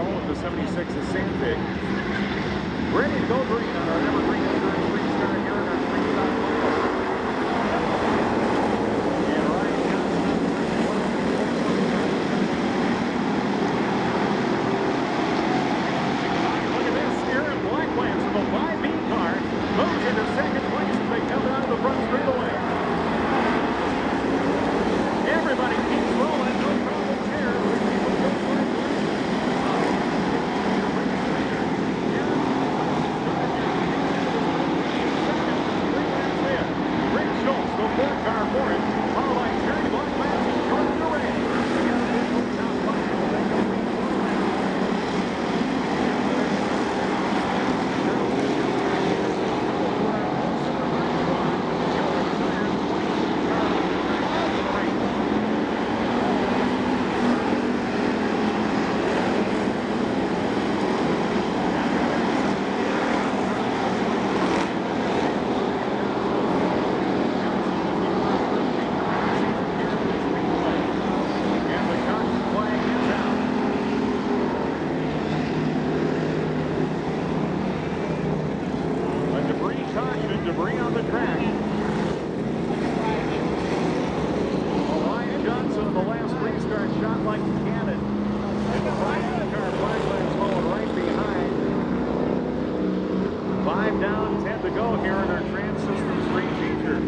with the 76 of Sandvik. Ready to go green on our evergreen insurance green star here in our three stop And Ryan Johnson. Look at this, Aaron Blacklands from the 5B car moves into second place as they come out of the front straightaway. Everybody keeps rolling, no problems here. Rick Schultz, the fourth car for him, followed by Terry Blacklands and Jordan Duran. And the caution flag is out. A debris caution, debris on the track. Ryan Johnson in the last restart shot like a cannon. And the five car Blacklands followed right behind. Five down, ten to go here in our Trans Systems free feature.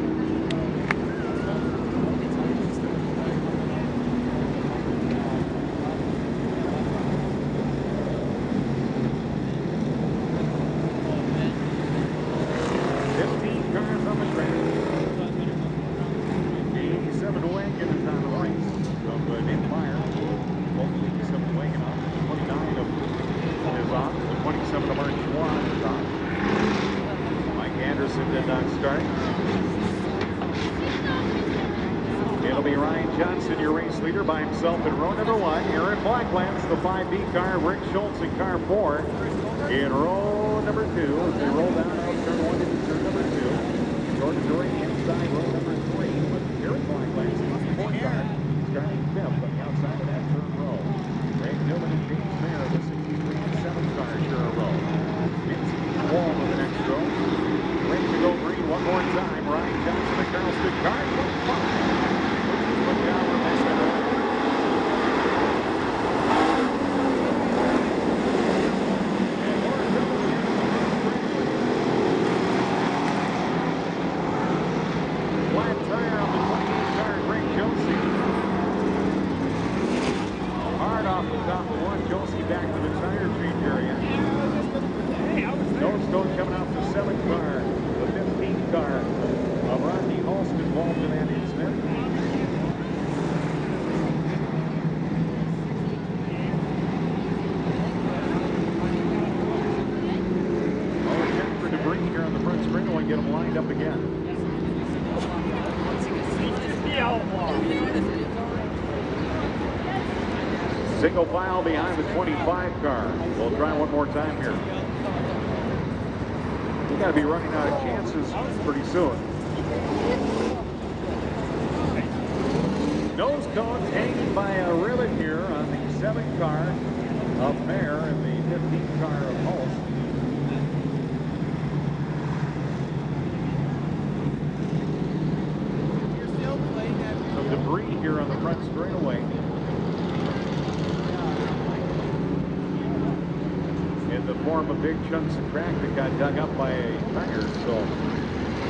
Fifteen cars on the track. 87 wagon is on the race of uh, Nick Meyer. Both the 87 wagon on. 29 of is on. The 27 of Mark Schwann is on. Mike Anderson not uh, start. It'll be Ryan Johnson, your race leader, by himself in row number one. Aaron Blacklands, the 5B car. Rick Schultz in car four. In row number two, as they roll down out turn one into turn number two. Jordan Duran inside row number three with Aaron Blacklands in the fourth car. Starting fifth on the outside of that third row. Ray Newman and James Mayer, the 63 and 7 car, share a row. Minsky Wall in the next row. Ready to go green one more time. Ryan Johnson, the Carlston car, 25. Look down the next row. Flat tire on the 28 car, Greg Josie. Hard off the top of one. Josie back to the tire change area. Nose cone coming out the seven car, the 15 car of Rodney Holst involved in that incident. Oh, check for debris here on the front straightaway, get them lined up again. Single file behind the 25 car. We'll try one more time here. We got to be running out of chances pretty soon. Nose cones hanging by a ribbon here on the 7 car of Mayer and the 15 car of Hulse. Some debris here on the front. In the form of big chunks of track that got dug up by a tire, so.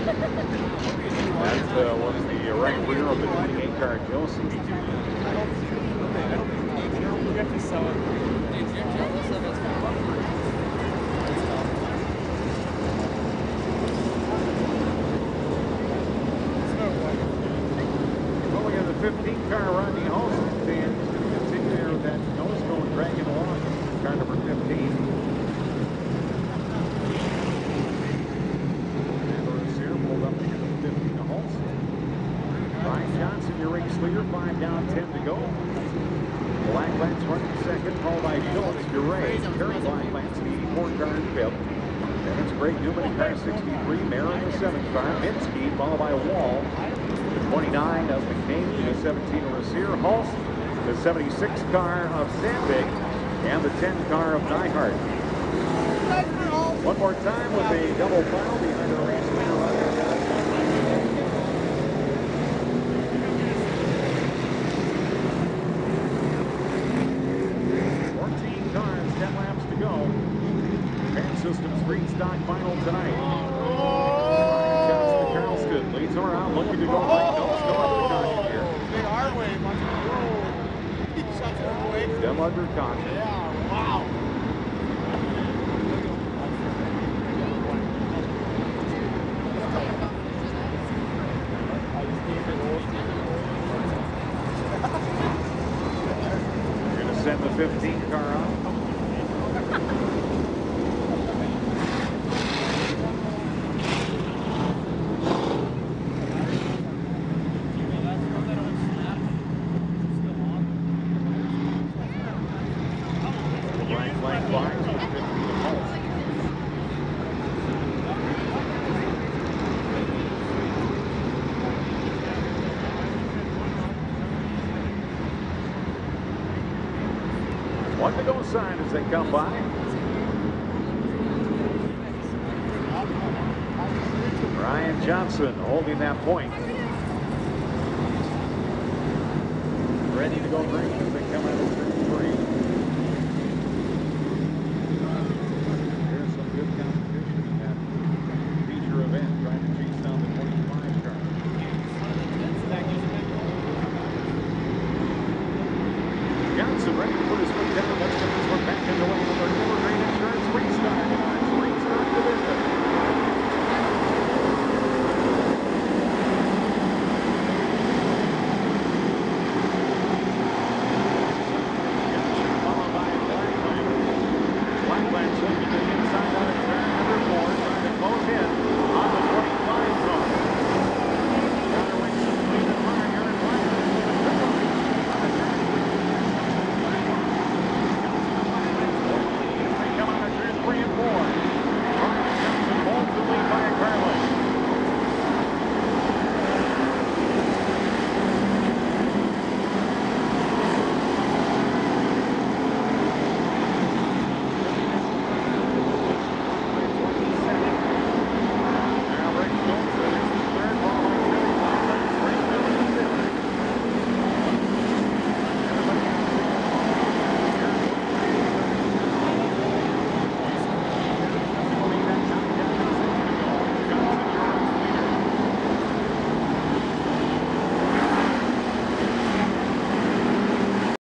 That uh, was the right rear of the 28 car Josie. Well, we have the 15 car Rodney Halston fans going to continue there with that nose cone dragging along. Car number 15. Ambrose here pulled up to get 15 to Halston. Ryan Johnson, your race leader, five down, 10 to go. Blacklands running second, followed by Schultz, DeRay, Terry Blacklands, the 84 car in fifth. Then it's Greg Newman in car 63, Marin the seventh car, Minsky, followed by Wall. The 29 of McCain, the 17 of Rasier, Hulse, the 76 car of Sandvik, and the 10 car of Nyhart. One more time with a double final behind the race Roger Johnson. Fourteen cars, 10 laps to go. Fan Systems Green Stock Final tonight. Ryan Johnson of Charleston leads around, looking to go right nose still under the caution here. Big hard way, much He shuts under. Yeah, wow. We're going to send the 15 car out. Right flank flies with 15 to pulse. One to go side as they come by. Ryan Johnson holding that point. Ready to go green. So Brandon Wood is going to have a much